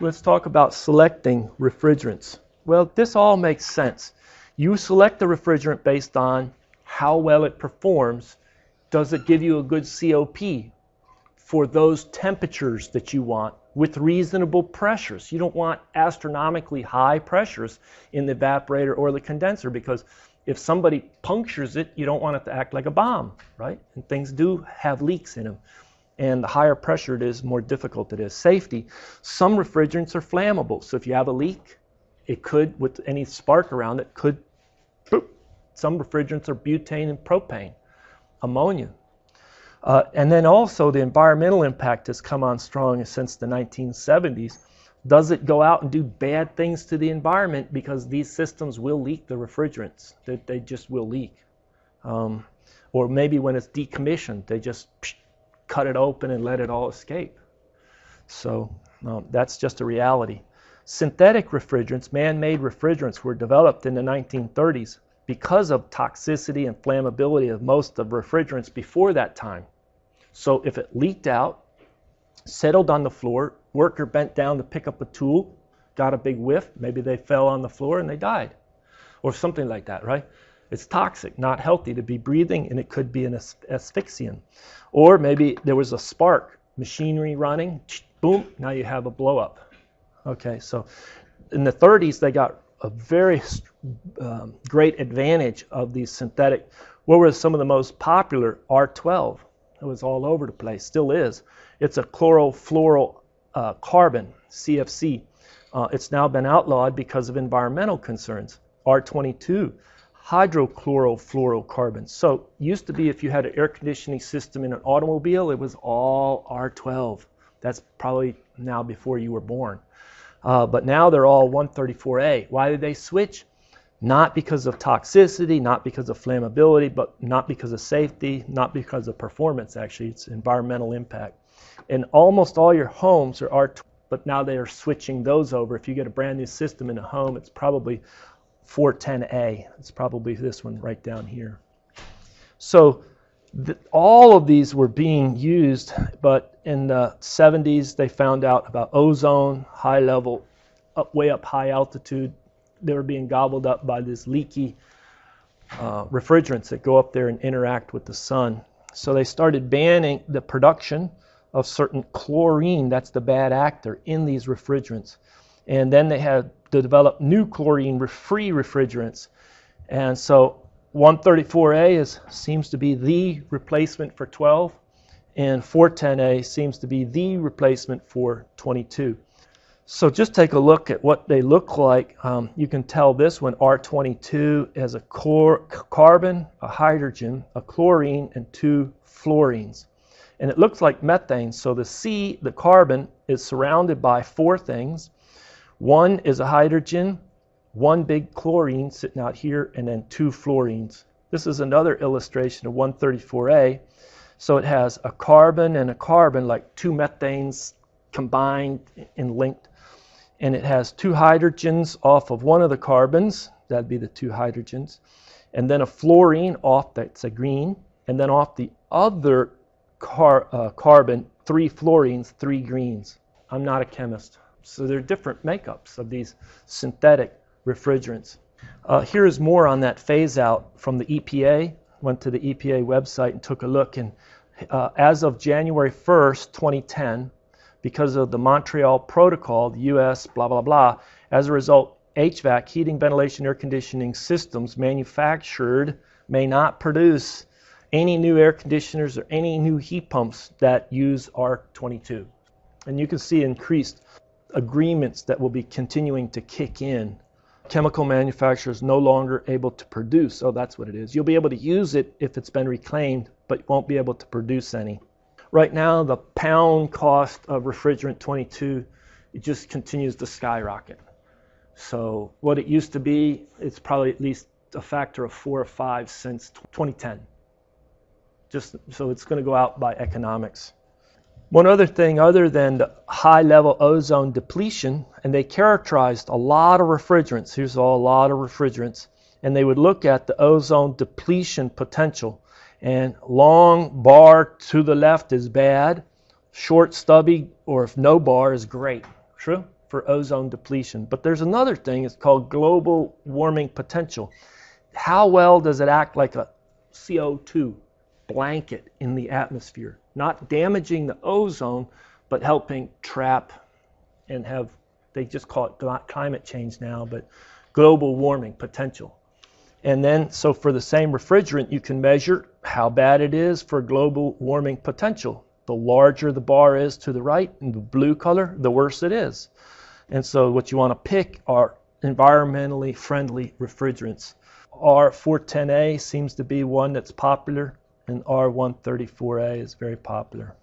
let's talk about selecting refrigerants. Well, this all makes sense. You select the refrigerant based on how well it performs. Does it give you a good COP for those temperatures that you want with reasonable pressures? You don't want astronomically high pressures in the evaporator or the condenser because if somebody punctures it, you don't want it to act like a bomb, right? And things do have leaks in them and the higher pressure it is, more difficult it is. Safety, some refrigerants are flammable. So if you have a leak, it could, with any spark around it, could, boop. Some refrigerants are butane and propane, ammonia. Uh, and then also the environmental impact has come on strong since the 1970s. Does it go out and do bad things to the environment because these systems will leak the refrigerants? That they, they just will leak. Um, or maybe when it's decommissioned, they just psh, cut it open and let it all escape. So um, that's just a reality. Synthetic refrigerants, man-made refrigerants, were developed in the 1930s because of toxicity and flammability of most of the refrigerants before that time. So if it leaked out, settled on the floor, worker bent down to pick up a tool, got a big whiff, maybe they fell on the floor and they died, or something like that, right? It's toxic, not healthy to be breathing, and it could be an asphyxiant. Or maybe there was a spark, machinery running, boom, now you have a blow up. Okay, so in the 30s, they got a very um, great advantage of these synthetic. What were some of the most popular? R12. It was all over the place, still is. It's a chlorofluorocarbon, uh, carbon, CFC. Uh, it's now been outlawed because of environmental concerns. R22 hydrochlorofluorocarbons. So used to be if you had an air conditioning system in an automobile, it was all R12. That's probably now before you were born. Uh, but now they're all 134A. Why did they switch? Not because of toxicity, not because of flammability, but not because of safety, not because of performance, actually. It's environmental impact. And almost all your homes are R12, but now they are switching those over. If you get a brand new system in a home, it's probably 410A. It's probably this one right down here. So the, all of these were being used, but in the 70s they found out about ozone, high level, up, way up high altitude. They were being gobbled up by these leaky uh, refrigerants that go up there and interact with the sun. So they started banning the production of certain chlorine, that's the bad actor, in these refrigerants. And then they had to develop new chlorine-free refrigerants. And so 134A is, seems to be the replacement for 12, and 410A seems to be the replacement for 22. So just take a look at what they look like. Um, you can tell this one, R22, has a carbon, a hydrogen, a chlorine, and two fluorines. And it looks like methane. So the C, the carbon, is surrounded by four things. One is a hydrogen, one big chlorine sitting out here, and then two fluorines. This is another illustration of 134A. So it has a carbon and a carbon, like two methanes combined and linked. And it has two hydrogens off of one of the carbons, that'd be the two hydrogens, and then a fluorine off that's a green, and then off the other car, uh, carbon, three fluorines, three greens. I'm not a chemist. So there are different makeups of these synthetic refrigerants. Uh, here is more on that phase out from the EPA. Went to the EPA website and took a look. And uh, as of January 1st, 2010, because of the Montreal Protocol, the US, blah, blah, blah, as a result, HVAC, heating, ventilation, air conditioning systems manufactured may not produce any new air conditioners or any new heat pumps that use R22. And you can see increased agreements that will be continuing to kick in. Chemical manufacturers no longer able to produce. So that's what it is. You'll be able to use it if it's been reclaimed, but you won't be able to produce any. Right now, the pound cost of refrigerant 22 it just continues to skyrocket. So what it used to be, it's probably at least a factor of four or five since 2010. Just so it's going to go out by economics. One other thing, other than the high level ozone depletion, and they characterized a lot of refrigerants. Here's a lot of refrigerants. And they would look at the ozone depletion potential. And long bar to the left is bad, short, stubby, or if no bar is great. True? for ozone depletion. But there's another thing, it's called global warming potential. How well does it act like a CO2 blanket in the atmosphere? Not damaging the ozone, but helping trap and have, they just call it climate change now, but global warming potential. And then, so for the same refrigerant, you can measure how bad it is for global warming potential. The larger the bar is to the right in the blue color, the worse it is. And so, what you want to pick are environmentally friendly refrigerants. R410A seems to be one that's popular, and R134A is very popular.